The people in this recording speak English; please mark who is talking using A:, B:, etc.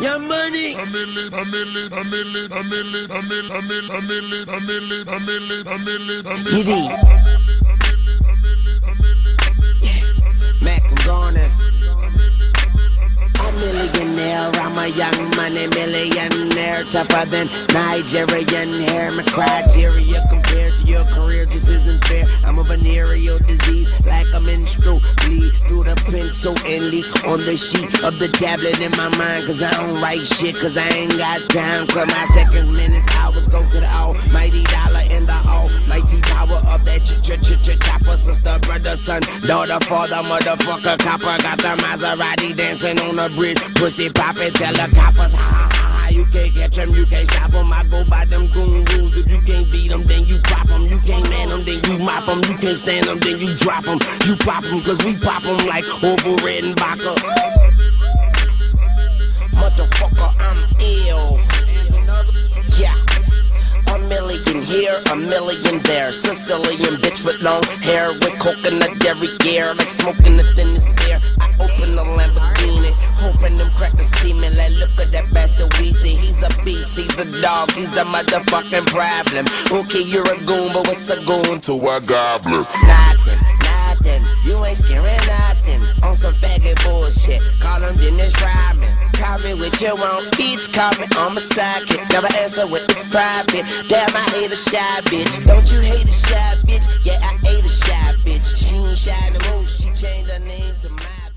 A: Your money. Giddy. Mac, I'm gone now. A millionaire, I'm a young money millionaire, tougher than Nigerian hair. My criteria compared to your career just isn't fair. I'm a venereal disease, like a menstrual bleed through the pencil and leak on the sheet of the tablet in my mind. Cause I don't write shit, cause I ain't got time. Cause my seconds, minutes, hours go to the almighty dollar in the almighty power of that ch ch ch ch chopper. Sister, brother, son, daughter, father, motherfucker, copper. Got the Maserati dancing on the bridge. Pussy poppin', tell the coppers, ha can't catch them, you can't stop them. I go by them goon rules. If you can't beat them, then you pop them. You can't man them, then you mop them. You can't stand them, then you drop them. You pop them, cause we pop them like Orville Redenbacher. Motherfucker, I'm ill. A million there. Sicilian bitch with long hair, with coconut dairy gear, like smoking the thinnest air. I open the Lamborghini, hoping them crackers see me. Like, look at that bastard Weezy. He's a beast, he's a dog, he's a motherfucking problem. Okay, you're a goon, but what's a goon to
B: a goblin?
A: Nothing, nothing. You ain't scaring nothing. On some faggot bullshit. Call him Dennis Rodman. Call me with your own peach coffee. me on my sidekick. Never answer when it's private. Damn, I hate a shy bitch. Don't you hate a shy bitch? Yeah, I hate a shy bitch. She ain't shy no more. She changed her name to mine.